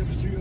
Yes, you.